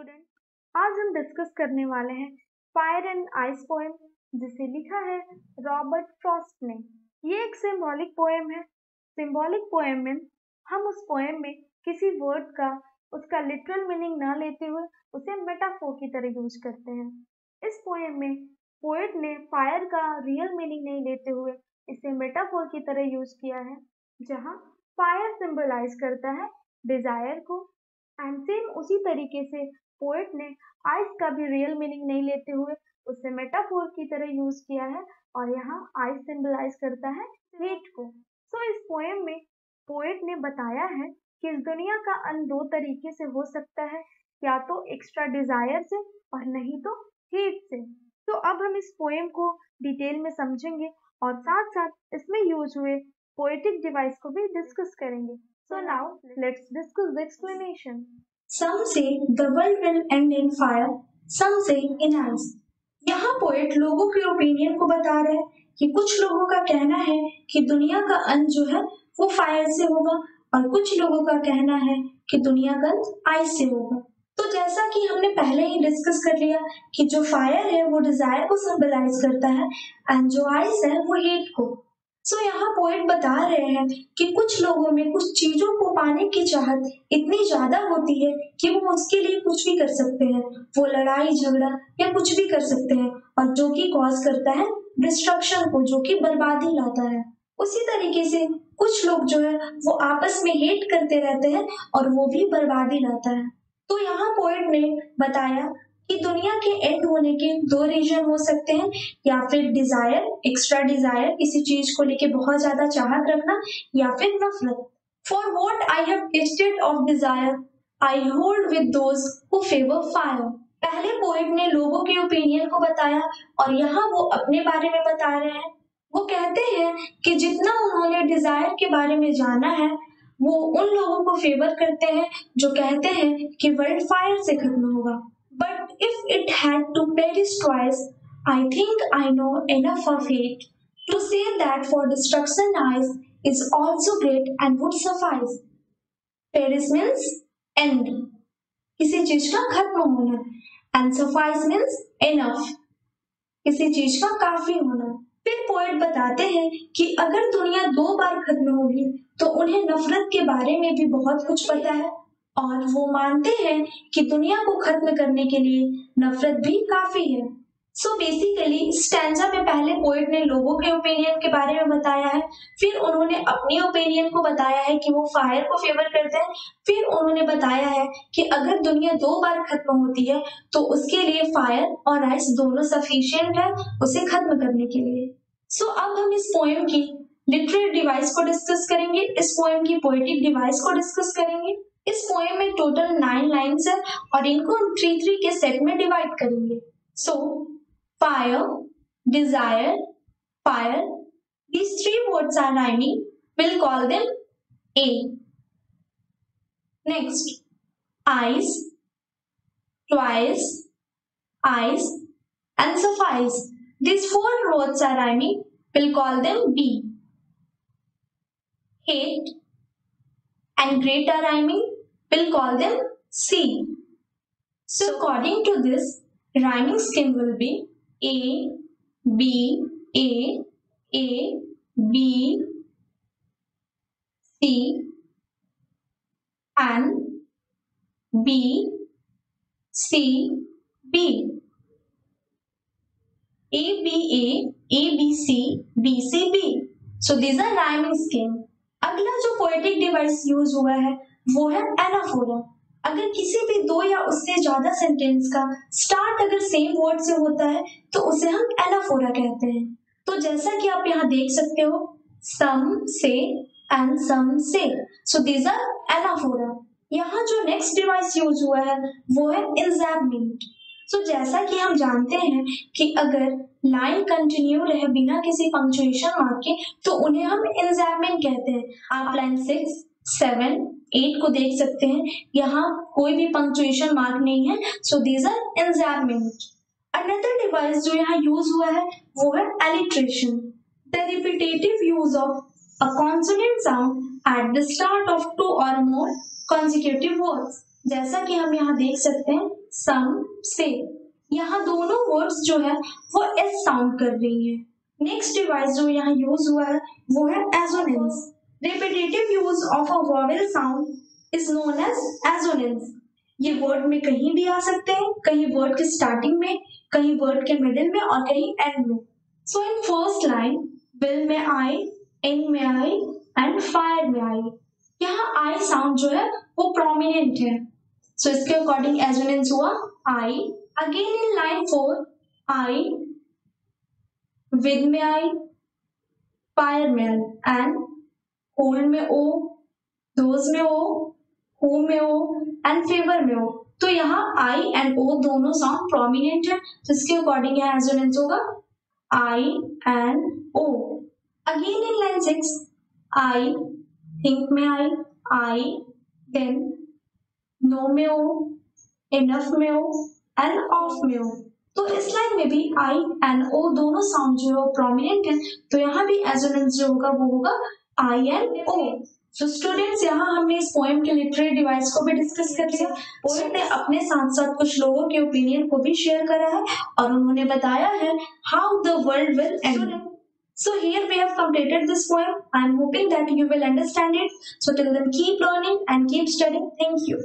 Student आज हम discuss करने वाले हैं फायर एंड आइस पोएम जिसे लिखा है रॉबर्ट फ्रॉस्ट ने। ये एक सिंबॉलिक पोएम है। सिंबॉलिक पोएम में हम उस पोएम में किसी वर्ड का, उसका लिटरल मीनिंग ना लेते हुए उसे मेटाफोर की तरह यूज़ करते हैं। इस पोएम में पोएट ने फायर का रियल मीनिंग नहीं लेते हुए इसे मेटाफोर की तरह यूज़ किया है, जहाँ फायर सिंबलाइज करता है डिज़ायर को। एंड सेम उसी तरीके से पोएट ने आइस का भी रियल मीनिंग नहीं लेते हुए उसे मेटाफोर की तरह यूज़ किया है और यहाँ आइस सिंबलाइज करता है हेट को। सो so, इस पोएम में पोएट ने बताया है कि इस दुनिया का अंत दो तरीके से हो सकता है या तो एक्स्ट्रा डिज़ायर से और नहीं तो हेट से। तो अब हम इस पोएम को डिटेल में समझेंगे और साथ साथ इसमें यूज़ हुए पोएटिक डिवाइस को भी डिस्कस करेंगे। So now let's discuss the explanation. Some say the world will end in fire, some say in ice. यहाँ पोएट लोगों के ओपिनियन को बता रहे हैं कि कुछ लोगों का कहना है कि दुनिया का अंत जो है वो फायर से होगा और कुछ लोगों का कहना है कि दुनिया का अंत आइस से होगा तो जैसा कि हमने पहले ही डिस्कस कर लिया कि जो फायर है वो डिज़ायर को सिंबलाइज करता है एंड जो आइस है वो हेट को सो so, यहाँ पोएट बता रहे हैं कि कुछ लोगों में कुछ चीज़ों को पाने की चाहत इतनी ज़्यादा होती है कि वो उसके लिए कुछ भी कर सकते हैं। वो लड़ाई झगड़ा या कुछ भी कर सकते हैं और जो कि कॉज करता है डिस्ट्रक्शन को जो कि बर्बादी लाता है। उसी तरीके से कुछ लोग जो है वो आपस में हेट करते रहते हैं और वो भी बर्बादी लाता है। तो यहाँ पोएट ने बताया कि दुनिया के एंड होने के दो रीजन हो सकते हैं, या फिर डिज़ायर एक्स्ट्रा डिज़ायर किसी चीज़ को लेके बहुत ज़्यादा चाहत रखना, या फिर नफरत। For what I have tasted of desire I hold with those who favour fire पहले पोएट ने लोगों के ओपिनियन को बताया, और यहाँ वो अपने बारे में बता रहे हैं। वो कहते हैं कि जितना उन्होंने डिज़ायर के बारे में जाना है, वो उन लोगों को फेवर करते हैं, जो कहते हैं कि वर्ल्ड फायर से खत्म होगा। If it had to perish twice, I think I know enough of it to say that for destruction eyes is also great and would suffice. Perish means end. किसी चीज़ का खत्म होना एंड सफाइस मीन्स इनफ किसी चीज़ का काफ़ी होना फिर poet बताते हैं कि अगर दुनिया दो बार खत्म होगी तो उन्हें नफरत के बारे में भी बहुत कुछ पता है और वो मानते हैं कि दुनिया को खत्म करने के लिए नफरत भी काफ़ी है। सो बेसिकली स्टैंडा में पहले पोइट ने लोगों के ओपिनियन के बारे में बताया है, फिर उन्होंने अपनी ओपिनियन को बताया है कि वो फायर को फेवर करते हैं, फिर उन्होंने बताया है कि अगर दुनिया दो बार खत्म होती है तो उसके लिए फायर और आइस दोनों सफिशियंट है उसे खत्म करने के लिए। सो so अब हम इस पोएम की लिटरेरी डिवाइस को डिस्कस करेंगे, इस पोएम की पोएटिक डिवाइस को डिस्कस करेंगे। इस पोएम में टोटल नाइन लाइन्स है और इनको हम थ्री थ्री के सेट में डिवाइड करेंगे। So fire desire fire these three words are rhyming will call them A next ice twice ice and suffice these four words are rhyming will call them B hate and greater rhyming, we'll call them C. So according to this, rhyming scheme will be A, B, A, A, B, C, and B, C, B. A, B, A, A, B, C, B, C, B. So these are rhyming scheme. अगला जो poetic device use हुआ है, वो है anaphora अगर किसी भी दो या उससे ज़्यादा सेंटेंस का स्टार्ट अगर सेम वर्ड से होता है तो उसे हम एनाफोरा कहते हैं. तो जैसा कि आप यहाँ देख सकते हो सम से एंड सम से सो दीज आर एनाफोरा यहाँ जो नेक्स्ट डिवाइस यूज़ हुआ है, वो है इंजैबमेंट सो so, जैसा कि हम जानते हैं कि अगर लाइन कंटिन्यू रहे बिना किसी पंक्चुएशन मार्क के तो उन्हें हम इंजैमिंग कहते हैं। आप लाइन सिक्स सेवन एट को देख सकते हैं। यहाँ कोई भी पंक्चुएशन मार्क नहीं है। So these are enjambing another device जो यहाँ यूज़ हुआ है वो है alliteration the repetitive use of a consonant sound at the start of two or more consecutive words जैसा कि हम यहाँ देख सकते हैं सम से। यहाँ दोनों वर्ड्स जो है, वो एस साउंड कर रही हैं। नेक्स्ट डिवाइस जो यहाँ यूज़ हुआ है, वो है assonance repetitive use of a vowel sound is known as assonance ये वर्ड में कहीं भी आ सकते हैं, कहीं वर्ड के स्टार्टिंग में, कहीं वर्ड के मिडिल में और कहीं एंड में। So in first line will में आई इन में आई एंड फायर में आई यहाँ आई साउंड जो है, वो प्रोमिनेंट है। सो so, इसके अकॉर्डिंग एजोनेंस हुआ I again in line four I with में आई पायर में आई एंड होल्ड में ओ दोज में ओ हो में ओ एंड फेवर में ओ तो यहाँ आई एंड ओ दोनों साउंड प्रोमिनेंट है तो इसके अकॉर्डिंग यहाँ एजोनेंस होगा I and O again in line six I think में आई आई देन नो में ओ इनफ में ओ एंड ऑफ़ में ओ तो इस लाइन में भी आई एंड ओ दोनों साउंड जो है प्रोमिनेंट है तो यहाँ भी एजोनेंस जो होगा वो होगा I and O so students यहाँ हमने इस पोएम के लिटरेरी डिवाइस को भी डिस्कस कर लिया पोएट ने अपने साथ साथ कुछ लोगों के ओपिनियन को भी शेयर करा है और उन्होंने बताया है how the world will end So here we have completed this poem. I am hoping that you will understand it. So till then, keep learning and keep studying. Thank you.